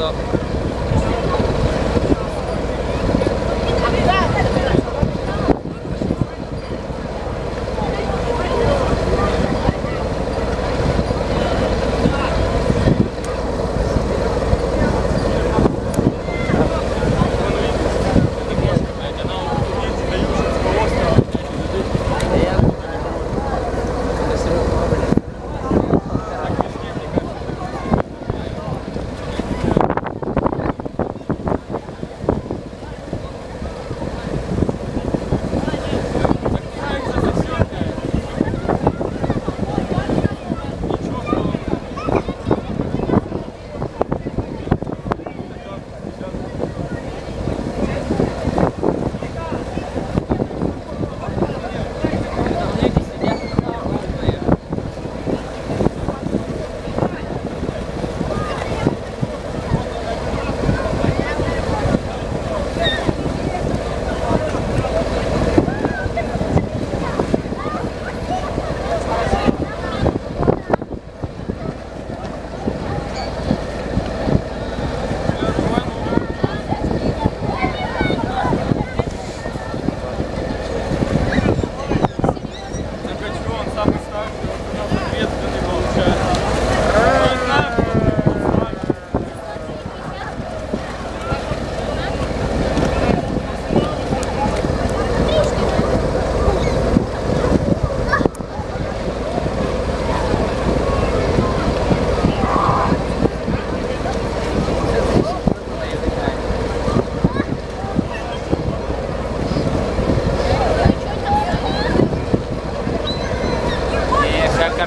Weiter.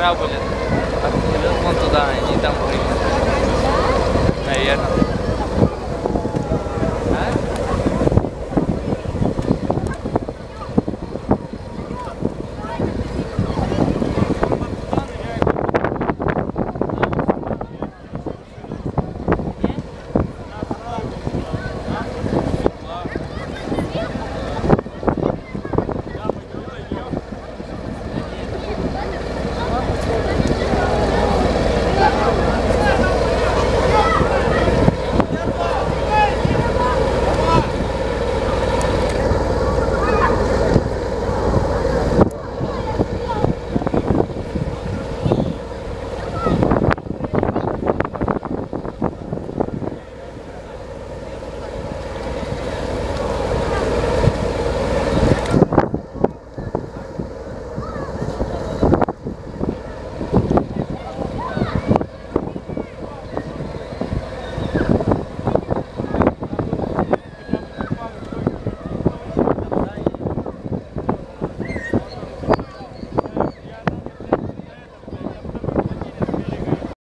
Karabulin. Bundan to'da yedam qiling. Tayyor.